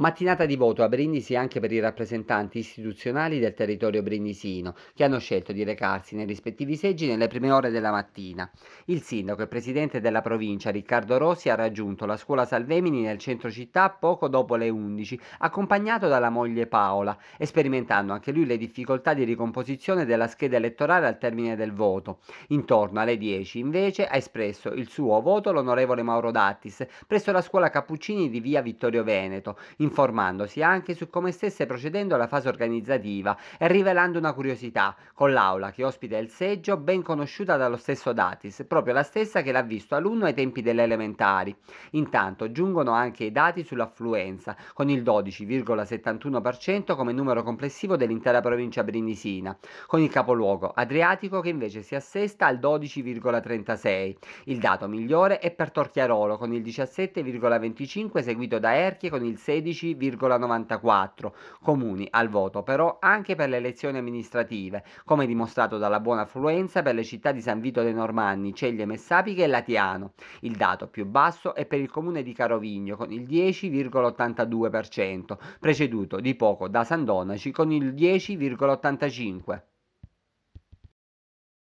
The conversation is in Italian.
Mattinata di voto a Brindisi anche per i rappresentanti istituzionali del territorio brindisino, che hanno scelto di recarsi nei rispettivi seggi nelle prime ore della mattina. Il sindaco e presidente della provincia, Riccardo Rossi, ha raggiunto la scuola Salvemini nel centro città poco dopo le 11, accompagnato dalla moglie Paola, sperimentando anche lui le difficoltà di ricomposizione della scheda elettorale al termine del voto. Intorno alle 10, invece, ha espresso il suo voto l'onorevole Mauro Dattis presso la scuola Cappuccini di via Vittorio Veneto, informandosi anche su come stesse procedendo la fase organizzativa e rivelando una curiosità, con l'aula che ospita il seggio ben conosciuta dallo stesso Datis, proprio la stessa che l'ha visto alunno ai tempi delle elementari. Intanto giungono anche i dati sull'affluenza, con il 12,71% come numero complessivo dell'intera provincia brindisina, con il capoluogo Adriatico che invece si assesta al 12,36%. Il dato migliore è per Torchiarolo con il 17,25% seguito da Erchie con il 16%. 16,94 comuni al voto, però anche per le elezioni amministrative, come dimostrato dalla buona affluenza per le città di San Vito dei Normanni, Ceglie Messapiche e Latiano. Il dato più basso è per il comune di Carovigno con il 10,82%, preceduto di poco da San Donaci con il 10,85%.